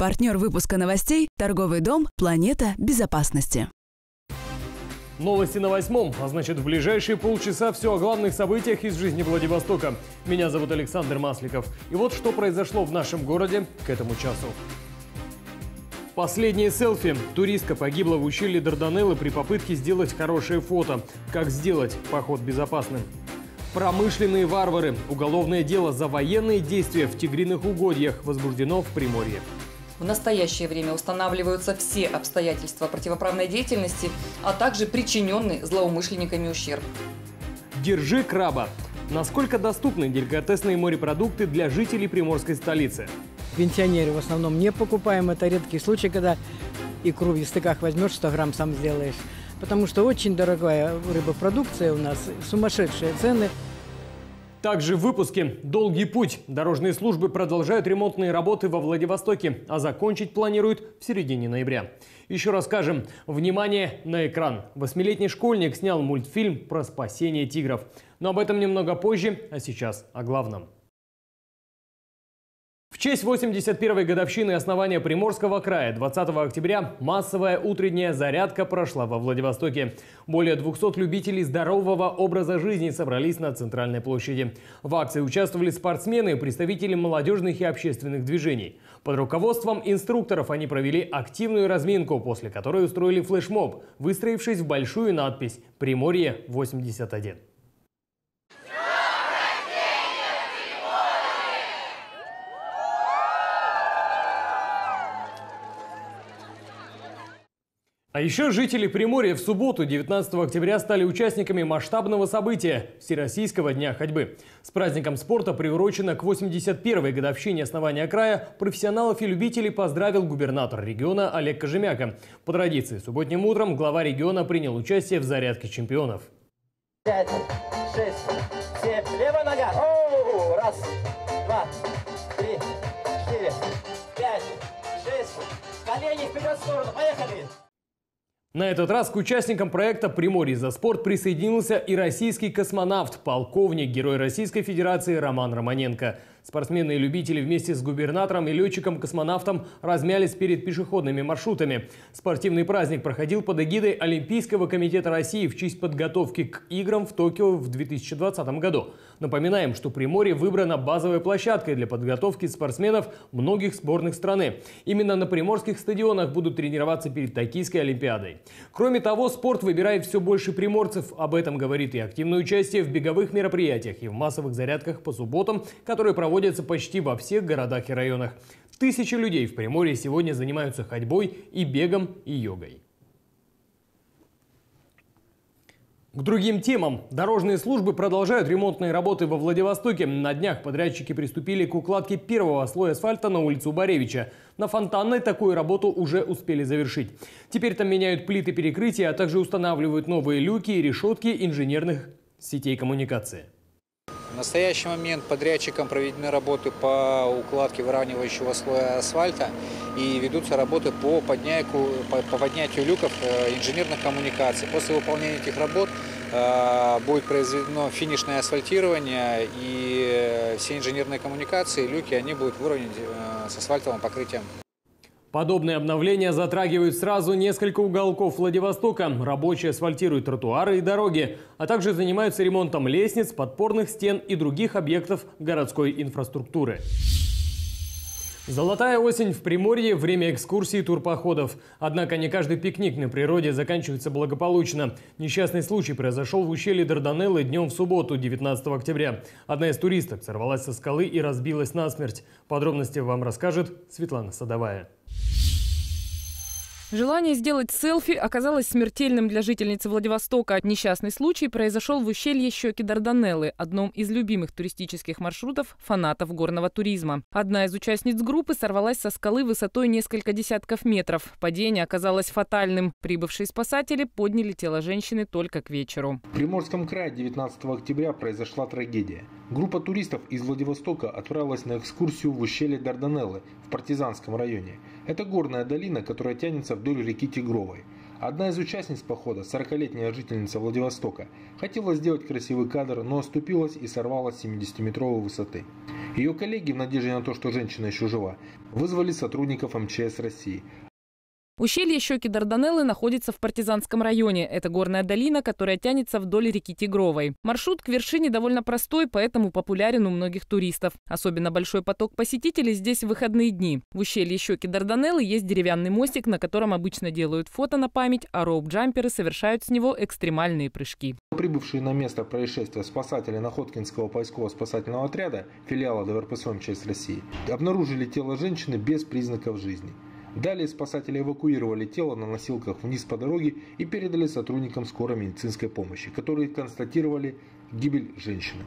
Партнер выпуска новостей – торговый дом «Планета безопасности». Новости на восьмом, а значит в ближайшие полчаса все о главных событиях из жизни Владивостока. Меня зовут Александр Масликов. И вот что произошло в нашем городе к этому часу. Последние селфи. Туристка погибла в ущелье Дарданеллы при попытке сделать хорошее фото. Как сделать поход безопасным? Промышленные варвары. Уголовное дело за военные действия в тигриных угодьях возбуждено в Приморье. В настоящее время устанавливаются все обстоятельства противоправной деятельности, а также причиненный злоумышленниками ущерб. Держи краба. Насколько доступны деликатесные морепродукты для жителей приморской столицы? Пенсионеры в основном не покупаем. Это редкий случай, когда икру в естыках возьмешь, 100 грамм сам сделаешь. Потому что очень дорогая рыбопродукция у нас, сумасшедшие цены – также в выпуске «Долгий путь». Дорожные службы продолжают ремонтные работы во Владивостоке, а закончить планируют в середине ноября. Еще расскажем. Внимание на экран. Восьмилетний школьник снял мультфильм про спасение тигров. Но об этом немного позже, а сейчас о главном. Честь 81-й годовщины основания Приморского края 20 октября массовая утренняя зарядка прошла во Владивостоке. Более 200 любителей здорового образа жизни собрались на Центральной площади. В акции участвовали спортсмены и представители молодежных и общественных движений. Под руководством инструкторов они провели активную разминку, после которой устроили флешмоб, выстроившись в большую надпись «Приморье 81». А еще жители Приморья в субботу, 19 октября, стали участниками масштабного события – Всероссийского дня ходьбы. С праздником спорта, приурочено к 81-й годовщине основания края, профессионалов и любителей поздравил губернатор региона Олег Кожемяка. По традиции, субботним утром глава региона принял участие в зарядке чемпионов. Пять, шесть, семь, левая нога, О, раз, два, три, четыре, пять, шесть, колени вперед в сторону, поехали! На этот раз к участникам проекта «Приморье за спорт» присоединился и российский космонавт, полковник, герой Российской Федерации Роман Романенко. Спортсмены и любители вместе с губернатором и летчиком-космонавтом размялись перед пешеходными маршрутами. Спортивный праздник проходил под эгидой Олимпийского комитета России в честь подготовки к играм в Токио в 2020 году. Напоминаем, что Приморье выбрано базовой площадкой для подготовки спортсменов многих сборных страны. Именно на приморских стадионах будут тренироваться перед Токийской Олимпиадой. Кроме того, спорт выбирает все больше приморцев. Об этом говорит и активное участие в беговых мероприятиях и в массовых зарядках по субботам, которые проводятся почти во всех городах и районах. Тысячи людей в Приморье сегодня занимаются ходьбой и бегом и йогой. К другим темам. Дорожные службы продолжают ремонтные работы во Владивостоке. На днях подрядчики приступили к укладке первого слоя асфальта на улицу Баревича. На Фонтанной такую работу уже успели завершить. Теперь там меняют плиты перекрытия, а также устанавливают новые люки и решетки инженерных сетей коммуникации. В настоящий момент подрядчикам проведены работы по укладке выравнивающего слоя асфальта и ведутся работы по, подняйку, по, по поднятию люков э, инженерных коммуникаций. После выполнения этих работ э, будет произведено финишное асфальтирование и все инженерные коммуникации, люки, они будут выровнены э, с асфальтовым покрытием. Подобные обновления затрагивают сразу несколько уголков Владивостока. Рабочие асфальтируют тротуары и дороги, а также занимаются ремонтом лестниц, подпорных стен и других объектов городской инфраструктуры. Золотая осень в Приморье – время экскурсий и турпоходов. Однако не каждый пикник на природе заканчивается благополучно. Несчастный случай произошел в ущелье Дарданеллы днем в субботу, 19 октября. Одна из туристок сорвалась со скалы и разбилась насмерть. Подробности вам расскажет Светлана Садовая. Желание сделать селфи оказалось смертельным для жительницы Владивостока. Несчастный случай произошел в ущелье Щеки Дарданеллы, одном из любимых туристических маршрутов фанатов горного туризма. Одна из участниц группы сорвалась со скалы высотой несколько десятков метров. Падение оказалось фатальным. Прибывшие спасатели подняли тело женщины только к вечеру. В Приморском крае 19 октября произошла трагедия. Группа туристов из Владивостока отправилась на экскурсию в ущелье Дарданеллы в Партизанском районе. Это горная долина, которая тянется вдоль реки Тигровой. Одна из участниц похода, 40-летняя жительница Владивостока, хотела сделать красивый кадр, но оступилась и сорвалась с 70-метровой высоты. Ее коллеги, в надежде на то, что женщина еще жива, вызвали сотрудников МЧС России. Ущелье Щеки Дарданеллы находится в Партизанском районе. Это горная долина, которая тянется вдоль реки Тигровой. Маршрут к вершине довольно простой, поэтому популярен у многих туристов. Особенно большой поток посетителей здесь в выходные дни. В ущелье Щеки Дарданеллы есть деревянный мостик, на котором обычно делают фото на память, а роуп-джамперы совершают с него экстремальные прыжки. Прибывшие на место происшествия спасатели Находкинского поисково-спасательного отряда, филиала ДВРПС МЧС России, обнаружили тело женщины без признаков жизни. Далее спасатели эвакуировали тело на носилках вниз по дороге и передали сотрудникам скорой медицинской помощи, которые констатировали гибель женщины.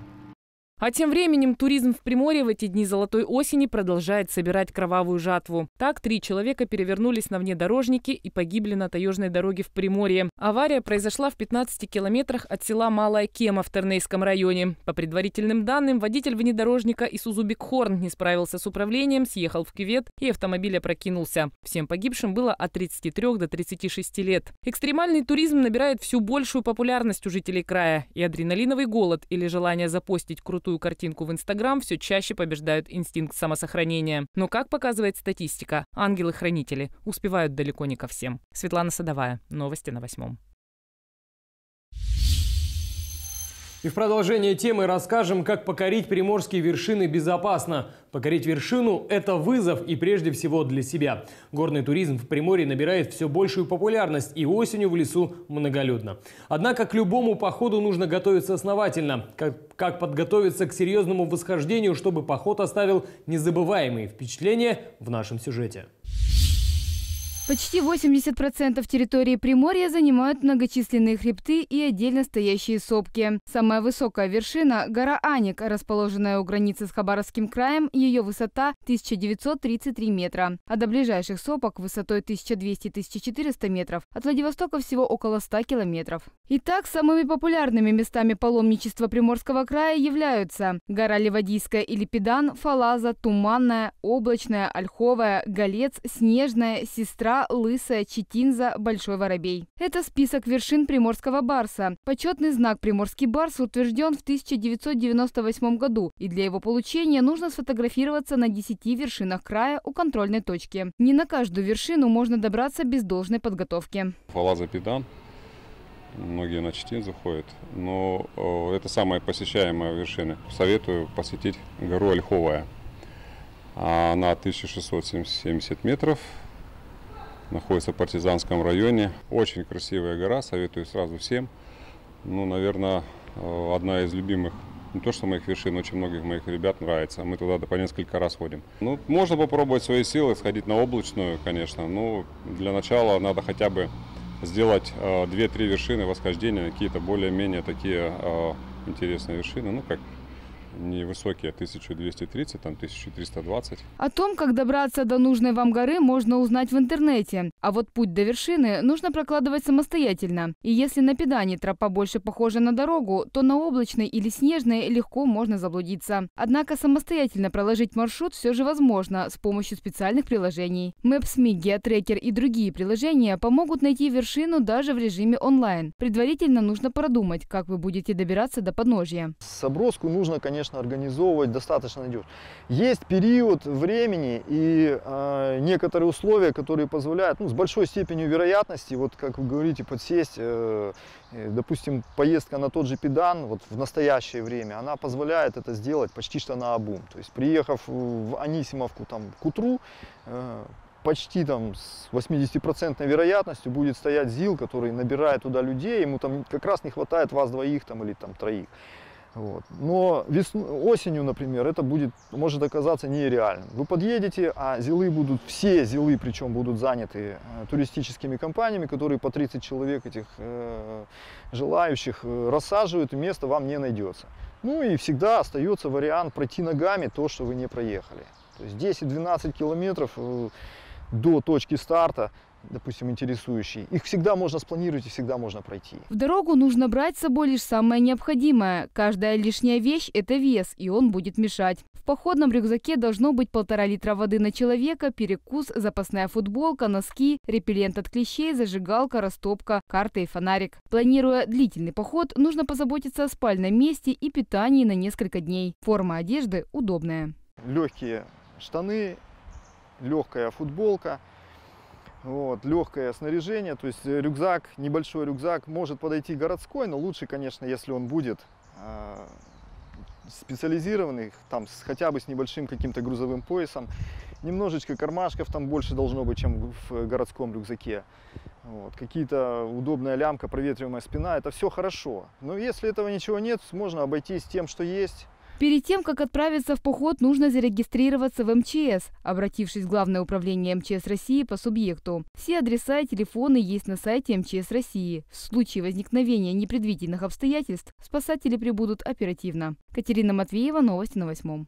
А тем временем туризм в Приморье в эти дни золотой осени продолжает собирать кровавую жатву. Так, три человека перевернулись на внедорожники и погибли на таежной дороге в Приморье. Авария произошла в 15 километрах от села Малая Кема в Тернейском районе. По предварительным данным, водитель внедорожника Исузу Бигхорн не справился с управлением, съехал в кювет и автомобиль опрокинулся. Всем погибшим было от 33 до 36 лет. Экстремальный туризм набирает всю большую популярность у жителей края. И адреналиновый голод или желание запостить крутую крутую картинку в Инстаграм все чаще побеждают инстинкт самосохранения. Но, как показывает статистика, ангелы-хранители успевают далеко не ко всем. Светлана Садовая. Новости на восьмом. И в продолжение темы расскажем, как покорить приморские вершины безопасно. Покорить вершину – это вызов и прежде всего для себя. Горный туризм в Приморье набирает все большую популярность и осенью в лесу многолюдно. Однако к любому походу нужно готовиться основательно. Как, как подготовиться к серьезному восхождению, чтобы поход оставил незабываемые впечатления в нашем сюжете. Почти 80% территории Приморья занимают многочисленные хребты и отдельно стоящие сопки. Самая высокая вершина – гора Аник, расположенная у границы с Хабаровским краем, ее высота – 1933 метра. А до ближайших сопок высотой 1200-1400 метров от Владивостока всего около 100 километров. Итак, самыми популярными местами паломничества Приморского края являются гора Ливадийская или Педан, Фалаза, Туманная, Облачная, Ольховая, Голец, Снежная, Сестра, Гора, Лысая, Читинза, Большой Воробей. Это список вершин Приморского барса. Почетный знак Приморский барс утвержден в 1998 году, и для его получения нужно сфотографироваться на 10 вершинах края у контрольной точки. Не на каждую вершину можно добраться без должной подготовки. Фалаза Педан. Многие на Читинзу ходят, но это самая посещаемая вершина. Советую посетить гору Ольховая. Она 1670 метров, находится в партизанском районе. Очень красивая гора, советую сразу всем. Ну, наверное, э, одна из любимых не то, что моих вершин, очень многих моих ребят нравится. Мы туда по несколько раз ходим. Ну, можно попробовать свои силы, сходить на облачную, конечно. Но для начала надо хотя бы сделать э, 2-3 вершины восхождения, какие-то более-менее такие э, интересные вершины, ну, как невысокие, 1230, там 1320. О том, как добраться до нужной вам горы, можно узнать в интернете. А вот путь до вершины нужно прокладывать самостоятельно. И если на педане тропа больше похожа на дорогу, то на облачной или снежной легко можно заблудиться. Однако самостоятельно проложить маршрут все же возможно с помощью специальных приложений. Maps.me, GeoTracker и другие приложения помогут найти вершину даже в режиме онлайн. Предварительно нужно продумать, как вы будете добираться до подножья. Заброску нужно, конечно, конечно, организовывать достаточно надежно. Есть период времени и э, некоторые условия, которые позволяют ну, с большой степенью вероятности, вот как вы говорите, подсесть, э, э, допустим, поездка на тот же Педан вот в настоящее время, она позволяет это сделать почти что на обум. То есть приехав в Анисимовку там, к утру, э, почти там с 80% вероятностью будет стоять ЗИЛ, который набирает туда людей, ему там как раз не хватает вас двоих там, или там троих. Вот. Но весну, осенью, например, это будет, может оказаться нереальным. Вы подъедете, а зилы будут, все зилы причем будут заняты э, туристическими компаниями, которые по 30 человек этих э, желающих э, рассаживают, и место вам не найдется. Ну и всегда остается вариант пройти ногами то, что вы не проехали. То есть 10-12 километров э, до точки старта допустим, интересующий, их всегда можно спланировать и всегда можно пройти. В дорогу нужно брать с собой лишь самое необходимое. Каждая лишняя вещь – это вес, и он будет мешать. В походном рюкзаке должно быть полтора литра воды на человека, перекус, запасная футболка, носки, репеллент от клещей, зажигалка, растопка, карта и фонарик. Планируя длительный поход, нужно позаботиться о спальном месте и питании на несколько дней. Форма одежды удобная. Легкие штаны, легкая футболка, вот, легкое снаряжение, то есть рюкзак, небольшой рюкзак может подойти городской, но лучше, конечно, если он будет э, специализированный, там с, хотя бы с небольшим каким-то грузовым поясом. Немножечко кармашков там больше должно быть, чем в городском рюкзаке. Вот. Какие-то удобная лямка, проветриваемая спина, это все хорошо. Но если этого ничего нет, можно обойтись тем, что есть. Перед тем, как отправиться в поход, нужно зарегистрироваться в МЧС, обратившись в Главное управление МЧС России по субъекту. Все адреса и телефоны есть на сайте МЧС России. В случае возникновения непредвиденных обстоятельств спасатели прибудут оперативно. Катерина Матвеева, новости на восьмом.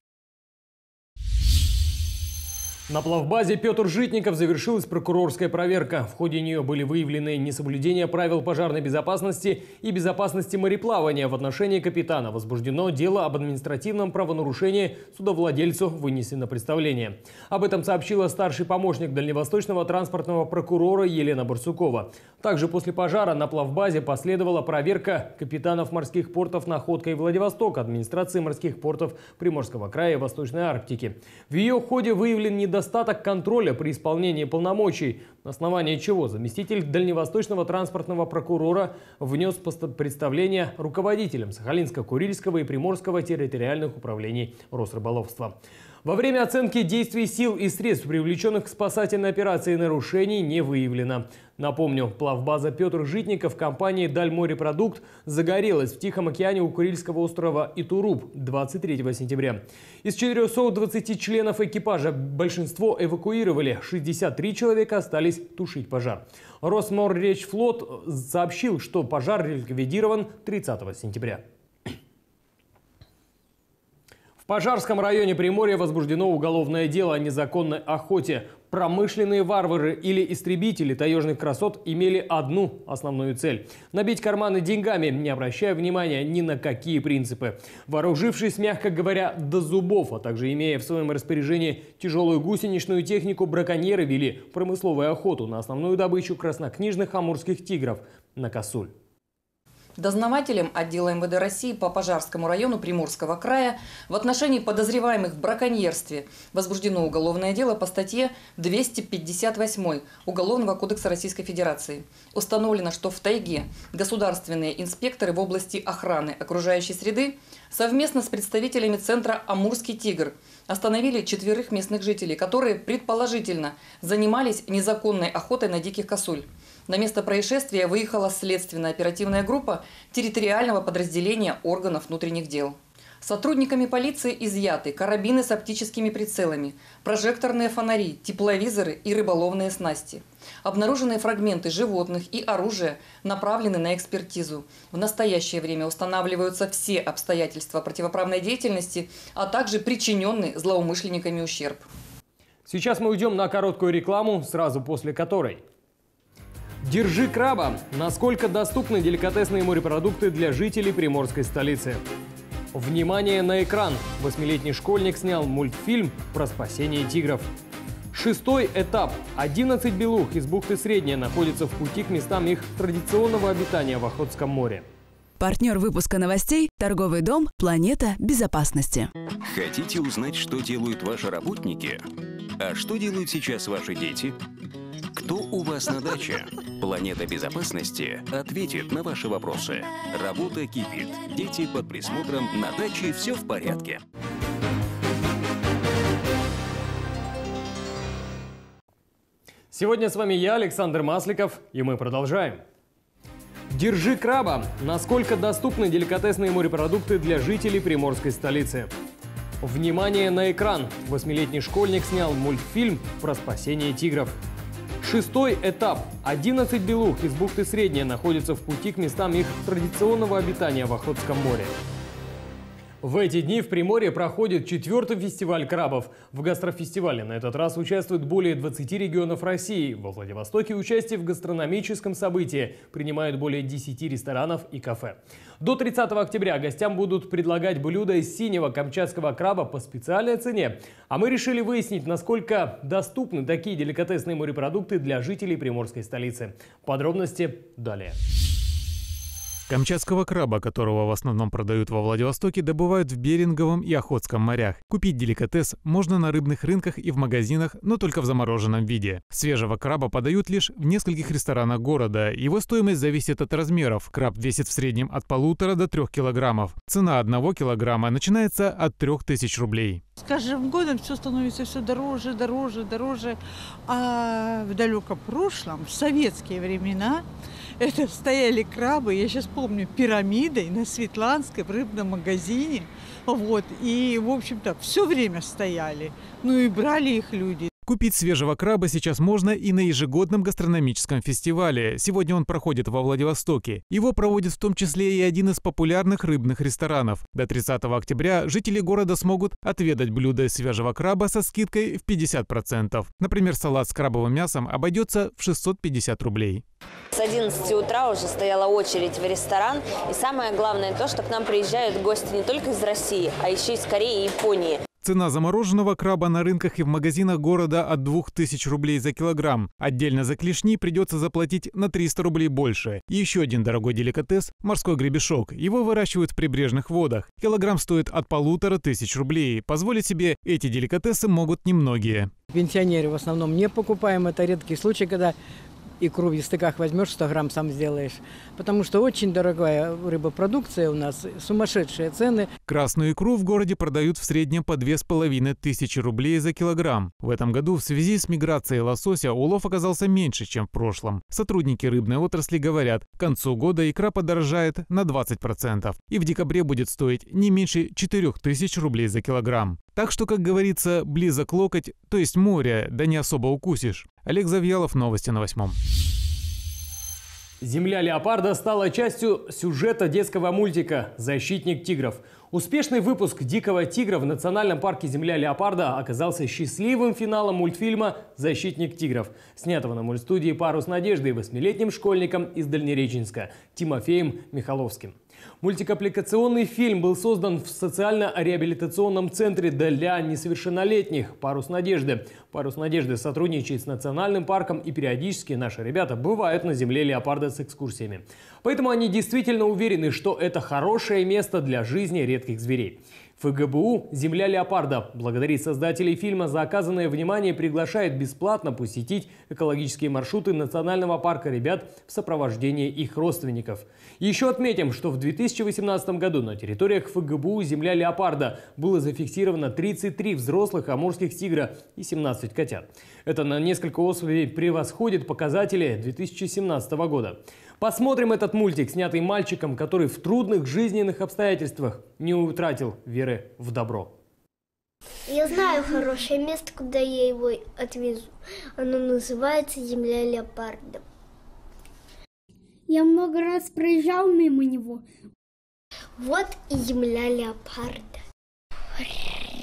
На плавбазе Петр Житников завершилась прокурорская проверка. В ходе нее были выявлены несоблюдение правил пожарной безопасности и безопасности мореплавания в отношении капитана. Возбуждено дело об административном правонарушении, судовладельцу вынесено представление. Об этом сообщила старший помощник дальневосточного транспортного прокурора Елена Барсукова. Также после пожара на плавбазе последовала проверка капитанов морских портов Находка и Владивосток администрации морских портов Приморского края и Восточной Арктики. В ее ходе выявлен недостаток недостаток контроля при исполнении полномочий, на основании чего заместитель Дальневосточного транспортного прокурора внес представление руководителям Сахалинско-Курильского и Приморского территориальных управлений Росрыболовства. Во время оценки действий сил и средств, привлеченных к спасательной операции, нарушений не выявлено. Напомню, плавбаза Петр Житников компании «Дальморепродукт» загорелась в Тихом океане у Курильского острова Итуруп 23 сентября. Из 420 членов экипажа большинство эвакуировали, 63 человека остались тушить пожар. Росморречфлот сообщил, что пожар ликвидирован 30 сентября. В Пожарском районе Приморья возбуждено уголовное дело о незаконной охоте. Промышленные варвары или истребители таежных красот имели одну основную цель – набить карманы деньгами, не обращая внимания ни на какие принципы. Вооружившись, мягко говоря, до зубов, а также имея в своем распоряжении тяжелую гусеничную технику, браконьеры вели промысловую охоту на основную добычу краснокнижных амурских тигров – на косуль. Дознавателем отдела МВД России по Пожарскому району Приморского края в отношении подозреваемых в браконьерстве возбуждено уголовное дело по статье 258 Уголовного кодекса Российской Федерации. Установлено, что в тайге государственные инспекторы в области охраны окружающей среды совместно с представителями центра «Амурский тигр» остановили четверых местных жителей, которые предположительно занимались незаконной охотой на диких косуль. На место происшествия выехала следственная оперативная группа территориального подразделения органов внутренних дел. Сотрудниками полиции изъяты карабины с оптическими прицелами, прожекторные фонари, тепловизоры и рыболовные снасти. Обнаруженные фрагменты животных и оружия направлены на экспертизу. В настоящее время устанавливаются все обстоятельства противоправной деятельности, а также причиненный злоумышленниками ущерб. Сейчас мы уйдем на короткую рекламу, сразу после которой – Держи краба. Насколько доступны деликатесные морепродукты для жителей приморской столицы? Внимание на экран. Восьмилетний школьник снял мультфильм про спасение тигров. Шестой этап. 11 белух из бухты Средняя находятся в пути к местам их традиционного обитания в Охотском море. Партнер выпуска новостей – торговый дом «Планета безопасности». Хотите узнать, что делают ваши работники? А что делают сейчас ваши дети? Кто у вас на даче? Планета безопасности ответит на ваши вопросы. Работа кипит. Дети под присмотром. На даче все в порядке. Сегодня с вами я, Александр Масликов, и мы продолжаем. Держи краба. Насколько доступны деликатесные морепродукты для жителей приморской столицы? Внимание на экран. Восьмилетний школьник снял мультфильм про спасение тигров. Шестой этап. 11 белух из бухты Средняя находятся в пути к местам их традиционного обитания в Охотском море. В эти дни в Приморье проходит четвертый фестиваль крабов. В гастрофестивале на этот раз участвуют более 20 регионов России. Во Владивостоке участие в гастрономическом событии принимают более 10 ресторанов и кафе. До 30 октября гостям будут предлагать блюда из синего камчатского краба по специальной цене. А мы решили выяснить, насколько доступны такие деликатесные морепродукты для жителей приморской столицы. Подробности далее. Камчатского краба, которого в основном продают во Владивостоке, добывают в Беринговом и Охотском морях. Купить деликатес можно на рыбных рынках и в магазинах, но только в замороженном виде. Свежего краба подают лишь в нескольких ресторанах города. Его стоимость зависит от размеров. Краб весит в среднем от полутора до трех килограммов. Цена одного килограмма начинается от трех тысяч рублей. С каждым годом все становится все дороже, дороже, дороже. А в далеком прошлом, в советские времена, это стояли крабы, я сейчас помню, пирамидой на Светланской в рыбном магазине. Вот, и, в общем-то, все время стояли. Ну и брали их люди. Купить свежего краба сейчас можно и на ежегодном гастрономическом фестивале. Сегодня он проходит во Владивостоке. Его проводит в том числе и один из популярных рыбных ресторанов. До 30 октября жители города смогут отведать блюдо свежего краба со скидкой в 50%. Например, салат с крабовым мясом обойдется в 650 рублей. С 11 утра уже стояла очередь в ресторан. И самое главное то, что к нам приезжают гости не только из России, а еще из Кореи и Японии. Цена замороженного краба на рынках и в магазинах города от 2000 рублей за килограмм. Отдельно за клешни придется заплатить на 300 рублей больше. И еще один дорогой деликатес – морской гребешок. Его выращивают в прибрежных водах. Килограмм стоит от полутора тысяч рублей. Позволить себе эти деликатесы могут немногие. Пенсионеры в основном не покупаем. Это редкий случай, когда икру в стыках возьмешь, 100 грамм сам сделаешь. Потому что очень дорогая рыбопродукция у нас, сумасшедшие цены. Красную икру в городе продают в среднем по 2500 рублей за килограмм. В этом году в связи с миграцией лосося улов оказался меньше, чем в прошлом. Сотрудники рыбной отрасли говорят, к концу года икра подорожает на 20%. И в декабре будет стоить не меньше 4000 рублей за килограмм. Так что, как говорится, близок локоть, то есть море, да не особо укусишь. Олег Завьялов, новости на восьмом. Земля леопарда стала частью сюжета детского мультика «Защитник тигров». Успешный выпуск «Дикого тигра» в национальном парке «Земля леопарда» оказался счастливым финалом мультфильма «Защитник тигров», снятого на мультстудии «Парус надежды» восьмилетним школьником из Дальнереченска Тимофеем Михаловским. Мультипликационный фильм был создан в социально-реабилитационном центре для несовершеннолетних «Парус надежды». «Парус надежды» сотрудничает с национальным парком и периодически наши ребята бывают на земле леопарда с экскурсиями. Поэтому они действительно уверены, что это хорошее место для жизни редких зверей. ФГБУ «Земля леопарда» благодарит создателей фильма за оказанное внимание и приглашает бесплатно посетить экологические маршруты национального парка ребят в сопровождении их родственников. Еще отметим, что в 2018 году на территориях ФГБУ «Земля леопарда» было зафиксировано 33 взрослых амурских тигра и 17 котят. Это на несколько особей превосходит показатели 2017 года. Посмотрим этот мультик, снятый мальчиком, который в трудных жизненных обстоятельствах не утратил веры в добро. Я знаю хорошее место, куда я его отвезу. Оно называется «Земля леопарда». Я много раз проезжал мимо него. Вот и земля леопарда.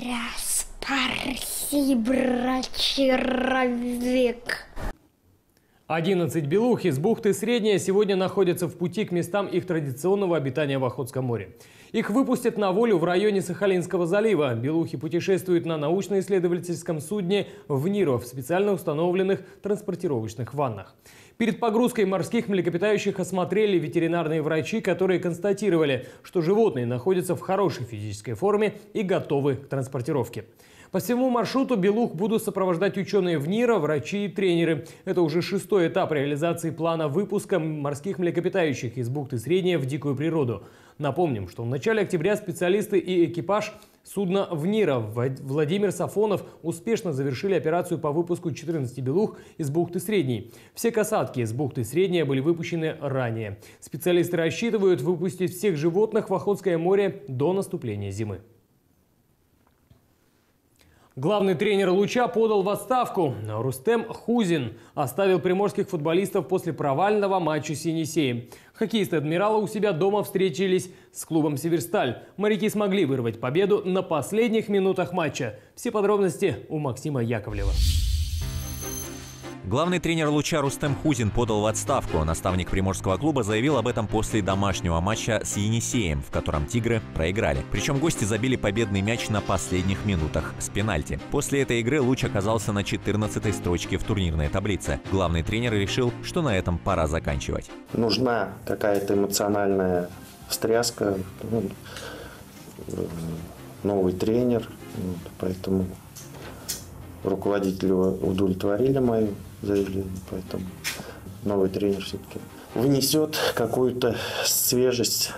Раз, спасибо, человек. 11 белух из бухты Средняя сегодня находятся в пути к местам их традиционного обитания в Охотском море. Их выпустят на волю в районе Сахалинского залива. Белухи путешествуют на научно-исследовательском судне в Ниро в специально установленных транспортировочных ваннах. Перед погрузкой морских млекопитающих осмотрели ветеринарные врачи, которые констатировали, что животные находятся в хорошей физической форме и готовы к транспортировке. По всему маршруту Белух будут сопровождать ученые в НИРа, врачи и тренеры. Это уже шестой этап реализации плана выпуска морских млекопитающих из бухты Средняя в дикую природу. Напомним, что в начале октября специалисты и экипаж судна «Внира» Владимир Сафонов успешно завершили операцию по выпуску 14 белух из бухты Средней. Все касатки из бухты Средняя были выпущены ранее. Специалисты рассчитывают выпустить всех животных в Охотское море до наступления зимы. Главный тренер «Луча» подал в отставку. Рустем Хузин оставил приморских футболистов после провального матча с Енисеем. Хоккеисты «Адмирала» у себя дома встретились с клубом «Северсталь». Моряки смогли вырвать победу на последних минутах матча. Все подробности у Максима Яковлева. Главный тренер «Луча» Рустем Хузин подал в отставку. Наставник приморского клуба заявил об этом после домашнего матча с Енисеем, в котором «Тигры» проиграли. Причем гости забили победный мяч на последних минутах с пенальти. После этой игры «Луч» оказался на 14-й строчке в турнирной таблице. Главный тренер решил, что на этом пора заканчивать. Нужна какая-то эмоциональная встряска, ну, новый тренер, поэтому руководители удовлетворили мое заявление, поэтому новый тренер все-таки внесет какую-то свежесть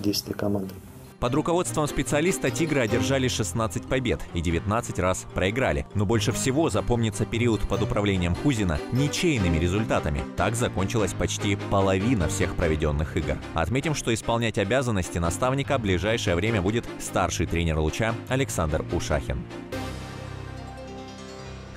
действия команды. Под руководством специалиста «Тигры» одержали 16 побед и 19 раз проиграли. Но больше всего запомнится период под управлением Хузина ничейными результатами. Так закончилась почти половина всех проведенных игр. Отметим, что исполнять обязанности наставника в ближайшее время будет старший тренер «Луча» Александр Ушахин.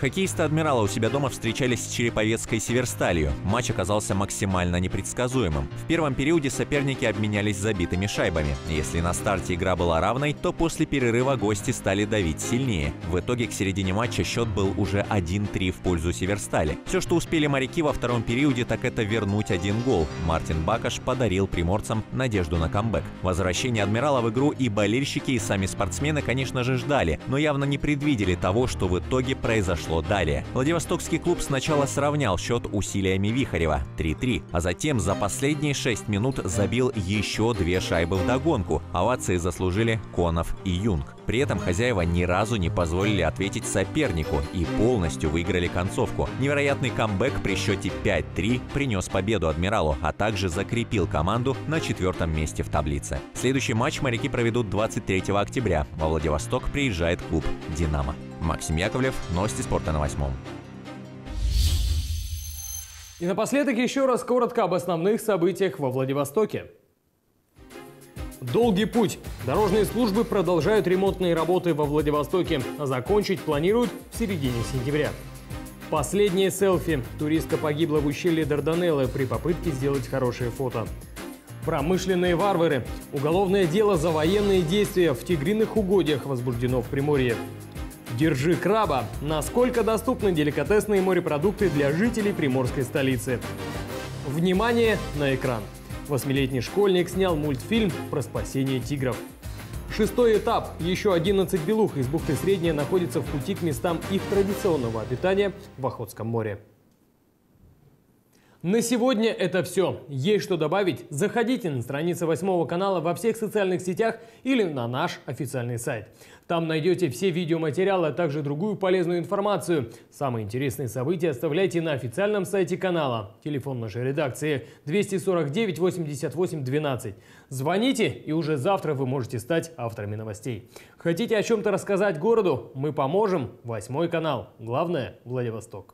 Хоккеисты «Адмирала» у себя дома встречались с Череповецкой «Северсталью». Матч оказался максимально непредсказуемым. В первом периоде соперники обменялись забитыми шайбами. Если на старте игра была равной, то после перерыва гости стали давить сильнее. В итоге к середине матча счет был уже 1-3 в пользу «Северстали». Все, что успели моряки во втором периоде, так это вернуть один гол. Мартин Бакаш подарил приморцам надежду на камбэк. Возвращение «Адмирала» в игру и болельщики, и сами спортсмены, конечно же, ждали, но явно не предвидели того, что в итоге произошло шло далее. Владивостокский клуб сначала сравнял счет усилиями Вихарева 3-3, а затем за последние 6 минут забил еще две шайбы в догонку. Овации заслужили Конов и Юнг. При этом хозяева ни разу не позволили ответить сопернику и полностью выиграли концовку. Невероятный камбэк при счете 5-3 принес победу «Адмиралу», а также закрепил команду на четвертом месте в таблице. Следующий матч моряки проведут 23 октября. Во Владивосток приезжает клуб «Динамо». Максим Яковлев, новости спорта на восьмом. И напоследок еще раз коротко об основных событиях во Владивостоке. Долгий путь. Дорожные службы продолжают ремонтные работы во Владивостоке, а закончить планируют в середине сентября. Последнее селфи. Туристка погибла в ущелье Дарданеллы при попытке сделать хорошее фото. Промышленные варвары. Уголовное дело за военные действия в тигриных угодьях возбуждено в Приморье. Держи краба. Насколько доступны деликатесные морепродукты для жителей приморской столицы? Внимание на экран. Восьмилетний школьник снял мультфильм про спасение тигров. Шестой этап. Еще 11 белух из бухты Средняя находятся в пути к местам их традиционного обитания в Охотском море. На сегодня это все. Есть что добавить? Заходите на страницы восьмого канала во всех социальных сетях или на наш официальный сайт. Там найдете все видеоматериалы, а также другую полезную информацию. Самые интересные события оставляйте на официальном сайте канала. Телефон нашей редакции 249 88 12. Звоните, и уже завтра вы можете стать авторами новостей. Хотите о чем-то рассказать городу? Мы поможем. Восьмой канал. Главное – Владивосток.